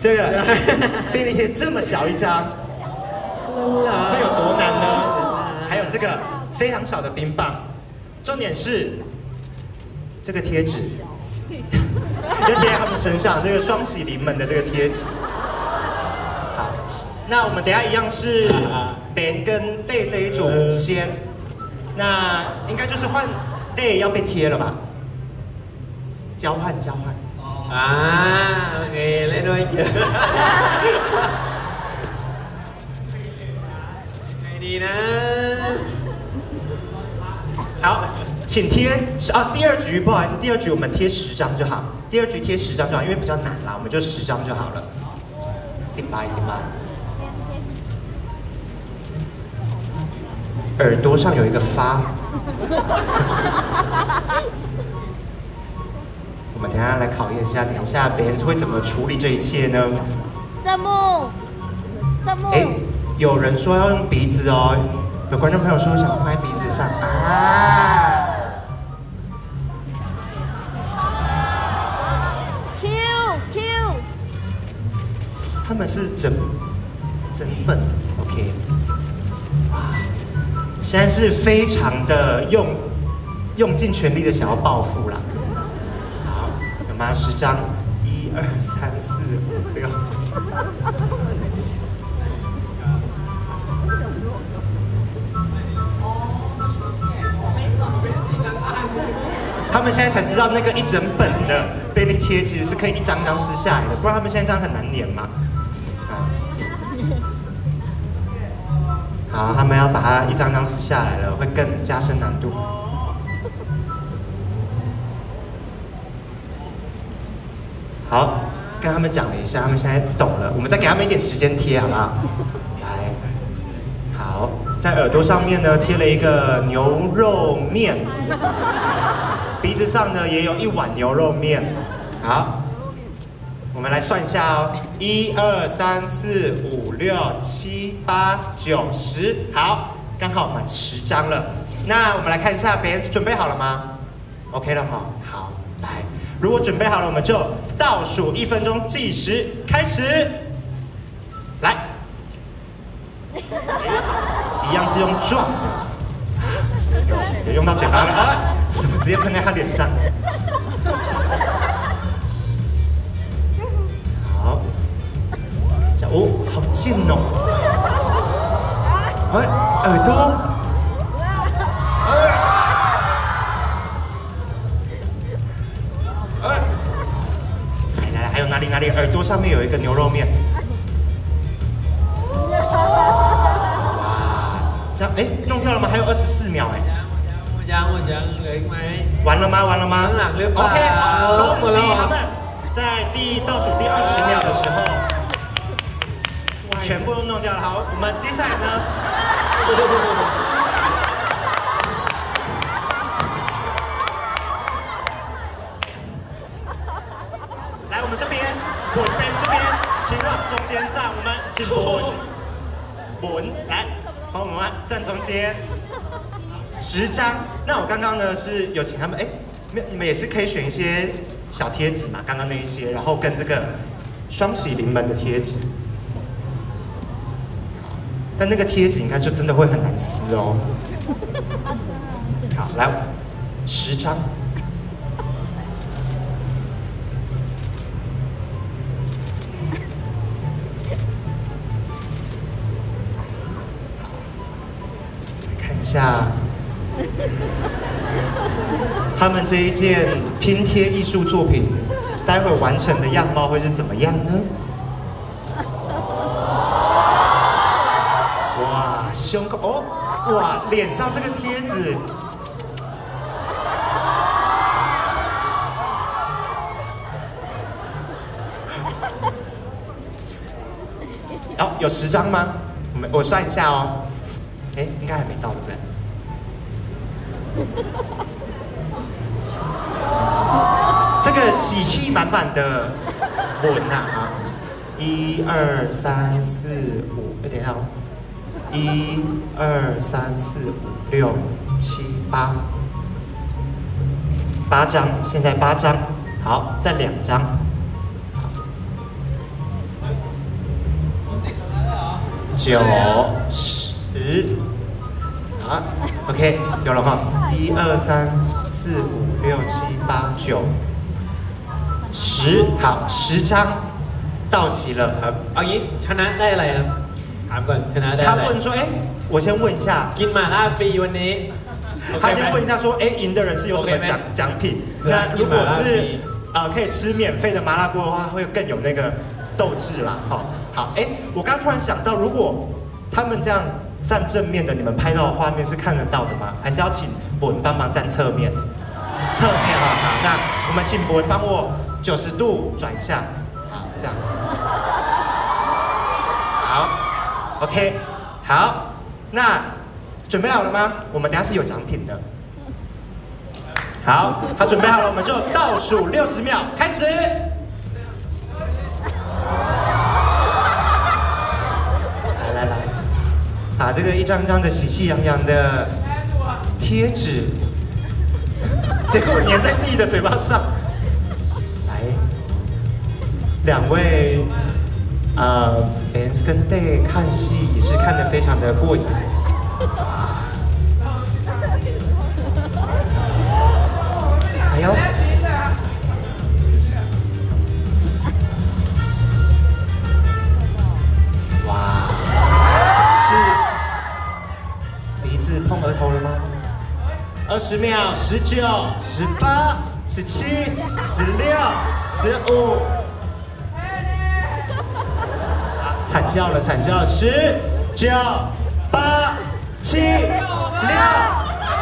这个便利贴这么小一张，会有多难呢？还有这个非常小的冰棒，重点是这个贴纸，要贴在他们身上，这个双喜临门的这个贴纸。好，那我们等一下一样是 Ben 跟 Day 这一组先，那应该就是换 Day 要被贴了吧？交换交换。啊 ok, lên đôi chưa? Ngày đi nè 好，请贴是啊，第二局不好意思，第二局我们贴十张就好，第二局贴十张就好，因为比较难啦，我们就十张就好了。行吧，行吧。耳朵上有一个发，我们等下来考验一下，等一下别人会怎么处理这一切呢？郑木，郑木，哎，有人说要用鼻子哦，有观众朋友说想放在鼻子上啊。Q Q，他们是整整本，OK，哇，现在是非常的用用尽全力的想要报复啦。十张，一二三四五六。他们现在才知道那个一整本的便利贴其实是可以一张一张撕下来的，不然他们现在这样很难粘嘛。啊，好，他们要把它一张张撕下来了，会更加深难度。跟他们讲了一下，他们现在懂了，我们再给他们一点时间贴，好不好？来，好，在耳朵上面呢贴了一个牛肉面。鼻子上呢也有一碗牛肉面。好，我们来算一下哦，一二三四五六七八九十，好，刚好满十张了。那我们来看一下，别人准备好了吗？OK 了哈，好，来，如果准备好了，我们就倒数一分钟计时开始，来，一样是用撞的，有用到嘴巴了啊！怎么直接喷在他脸上？好，这哦，好近哦！哎，耳朵，还有哪里哪里？耳朵上面有一个牛肉面。这样哎，弄掉了吗？还有二十四秒哎。完了吗？完了吗？OK，恭喜他们在第倒数第二十秒的时候，全部都弄掉了。好，我们接下来呢？我们请稳稳来，帮我们站中间。十张。那我刚刚呢是有请他们，哎，没有你们也是可以选一些小贴纸嘛，刚刚那一些，然后跟这个双喜临门的贴纸。但那个贴纸应该就真的会很难撕哦。好，来十张。下。他们这一件拼贴艺术作品，待会完成的样貌会是怎么样呢？哇，胸口哦，哇，脸上这个贴纸，哦，有十张吗？我们我算一下哦，哎，应该还没到，对不对？这个喜气满满的吻呐啊！一二三四五，哎，等一下哦，一二三四五六七八，八张，现在八张，好，再两张，好九、十，好，OK，有了哈，一二三四五六七八九十，好，十张到齐了。 ครับเอางี้ชนะได้อะไรครับถามก่อนชนะได้ 他 อะไร 问说，哎，我先问一下， กินหม่าล่าฟรีวันนี้โอเค 他 ไหม 先问一下说，哎，赢的人是有什么 OK 奖奖品？对那如果一百是二呃可以吃免费的麻辣锅的话，会更有那个斗志啦。好，好，哎，我刚突然想到，如果他们这样 站正面的，你们拍到的画面是看得到的吗？还是要请博文帮忙站侧面？侧面哈，好，那我们请博文帮我九十度转一下，好，这样，好，OK，好，那准备好了吗？我们等下是有奖品的。好，他准备好了，我们就倒数六十秒，开始。把这个一张张的喜气洋洋的贴纸，结果粘在自己的嘴巴上。来，两位，呃 b e n s 跟 Day 看戏也是看得非常的过瘾。二十秒，十九、十八、十七、十六、十五，啊，惨叫了，惨叫了，十、九、八、七、六、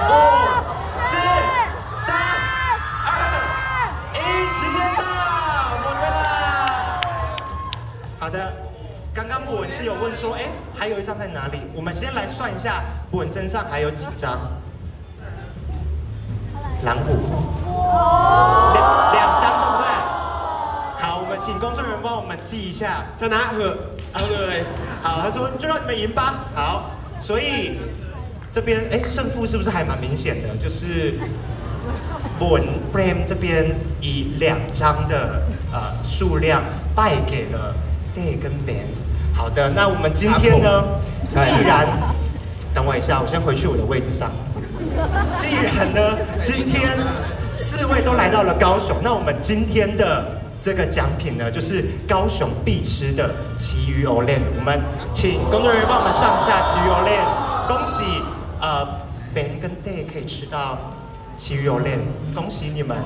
五、四、三、二、一，时间到，我们啦。好的，刚刚博文是有问说，哎，还有一张在哪里？我们先来算一下，博文身上还有几张？两虎，两张对不对？好，我们请工作人员帮我们记一下，在哪和？好，对，好，好，他说就让你们赢吧。好，所以这边哎，胜负是不是还蛮明显的？就是，Blame 这边以两张的呃数量败给了 Day 跟 Bands。好的，那我们今天呢？既然，等我一下，我先回去我的位置上。既然呢，今天四位都来到了高雄，那我们今天的这个奖品呢，就是高雄必吃的奇鱼藕链。我们请工作人员帮我们上下奇鱼藕链，恭喜呃 Ben 跟 Day 可以吃到奇鱼藕链，恭喜你们。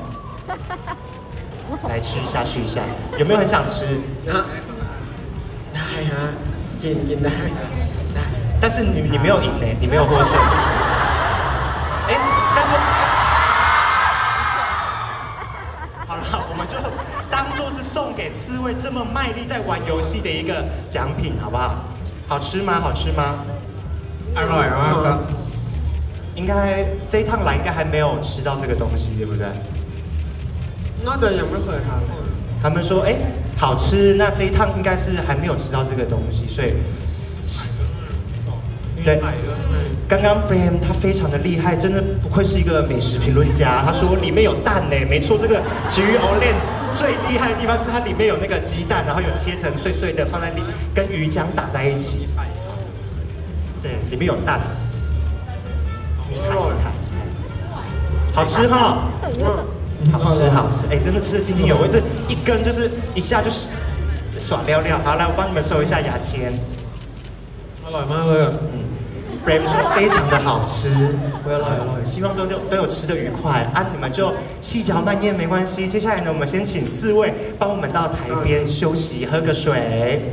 来吃一下，试一下，有没有很想吃？那，来呀，赢赢那，那，但是你你没有赢呢，你没有获胜。这么卖力在玩游戏的一个奖品，好不好？好吃吗？好吃吗？很美味哦。应该这一趟来，应该还没有吃到这个东西，对不对？那个有没有喝汤。他们说，哎，好吃。那这一趟应该是还没有吃到这个东西，所以。对。刚刚 BM 他非常的厉害，真的不愧是一个美食评论家。他说里面有蛋呢，没错，这个奇鱼熬炼。最厉害的地方就是它里面有那个鸡蛋，然后有切成碎碎的放在里，跟鱼浆打在一起。对，里面有蛋。你看一看，好吃哈，好吃好吃，哎，真的吃的津津有味，这一根就是一下就是耍撩撩。好，来我帮你们收一下牙签。 อร่อยมากเลย bram 说非常的好吃希望都就都有吃的愉快啊你们就细嚼慢咽没关系。接下来呢我们先请四位帮我们到台边休息喝个水。